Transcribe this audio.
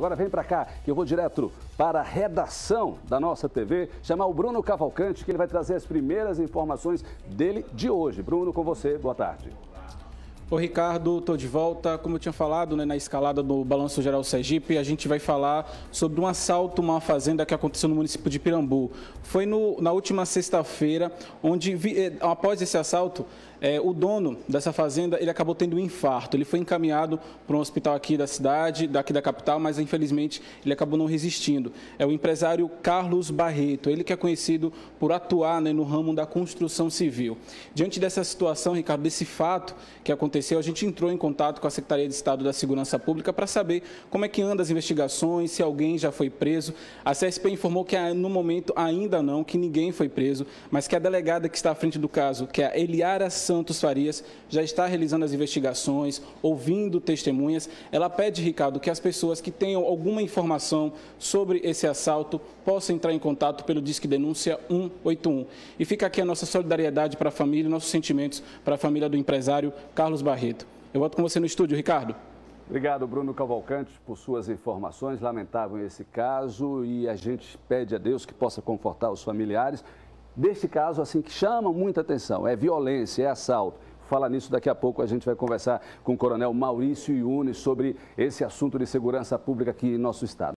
Agora vem para cá, que eu vou direto para a redação da nossa TV, chamar o Bruno Cavalcante, que ele vai trazer as primeiras informações dele de hoje. Bruno, com você, boa tarde. Ô Ricardo, estou de volta. Como eu tinha falado né, na escalada do Balanço Geral Sergipe, a gente vai falar sobre um assalto a uma fazenda que aconteceu no município de Pirambu. Foi no, na última sexta-feira, onde eh, após esse assalto, é, o dono dessa fazenda ele acabou tendo um infarto. Ele foi encaminhado para um hospital aqui da cidade, daqui da capital, mas infelizmente ele acabou não resistindo. É o empresário Carlos Barreto, ele que é conhecido por atuar né, no ramo da construção civil. Diante dessa situação, Ricardo, desse fato que aconteceu, a gente entrou em contato com a Secretaria de Estado da Segurança Pública para saber como é que anda as investigações, se alguém já foi preso. A CSP informou que no momento ainda não, que ninguém foi preso, mas que a delegada que está à frente do caso, que é a Eliara Santos Farias já está realizando as investigações, ouvindo testemunhas. Ela pede, Ricardo, que as pessoas que tenham alguma informação sobre esse assalto possam entrar em contato pelo Disque Denúncia 181. E fica aqui a nossa solidariedade para a família nossos sentimentos para a família do empresário Carlos Barreto. Eu volto com você no estúdio, Ricardo. Obrigado, Bruno Cavalcante, por suas informações. Lamentável esse caso e a gente pede a Deus que possa confortar os familiares deste caso assim que chama muita atenção, é violência, é assalto. Fala nisso daqui a pouco, a gente vai conversar com o coronel Maurício Yunes sobre esse assunto de segurança pública aqui em nosso estado.